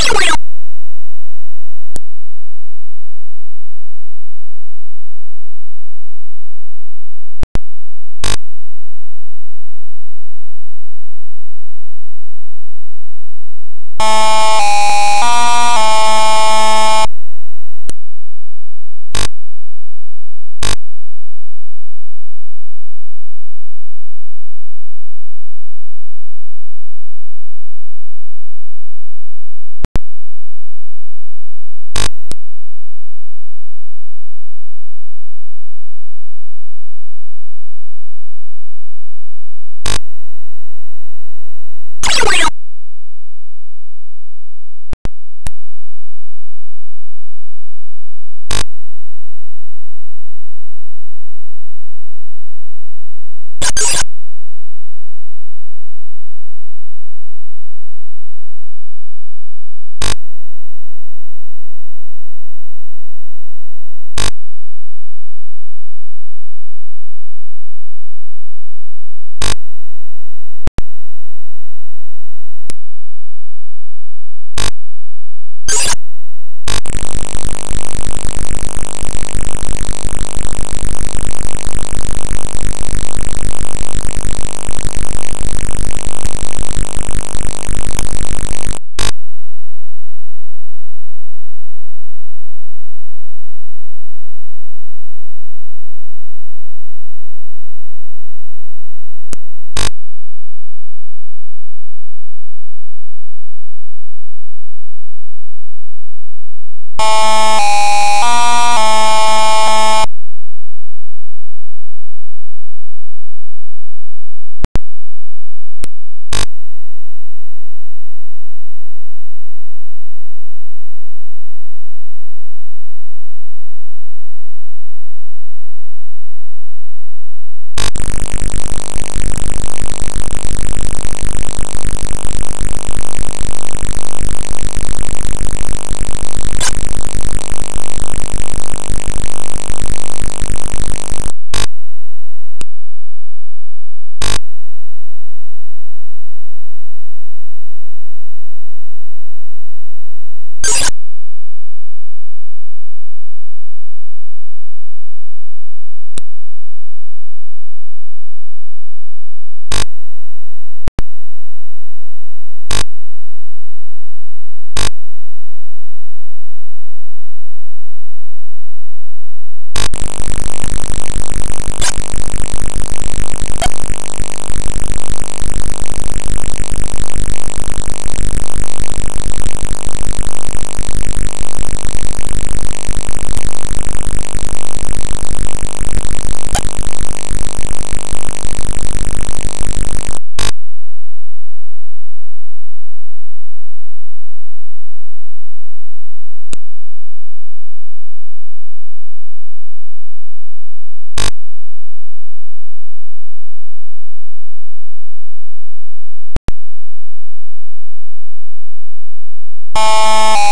you Música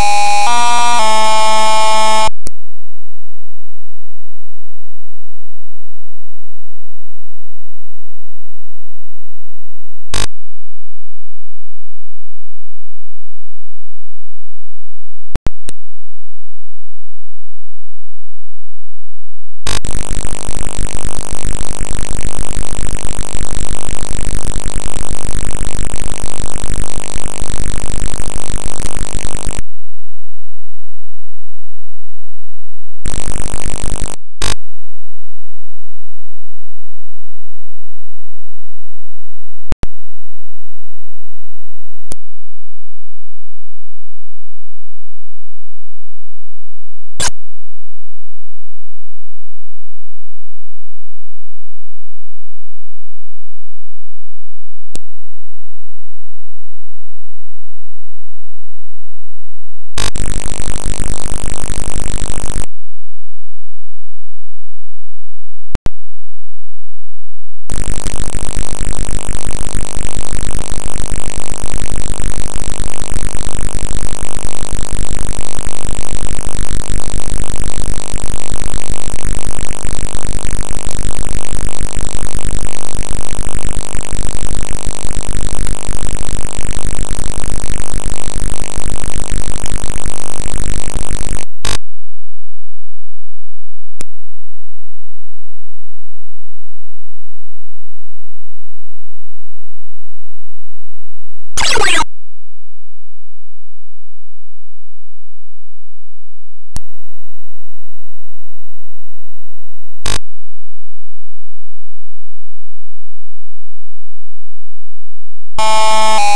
Música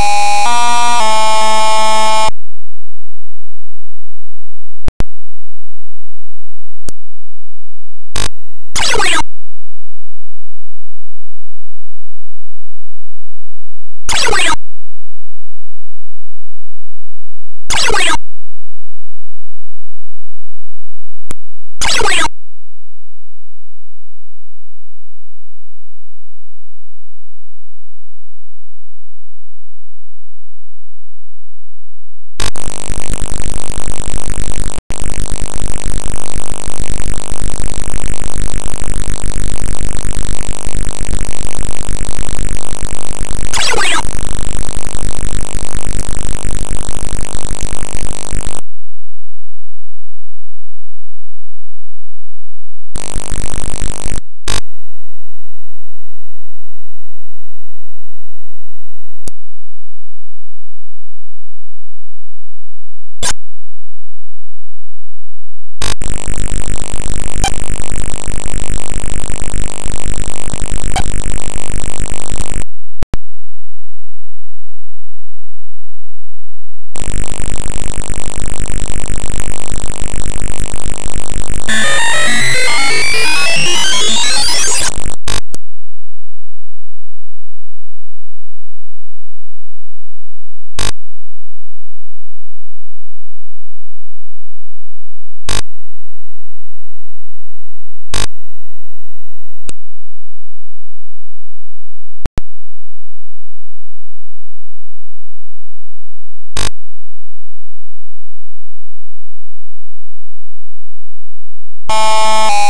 Música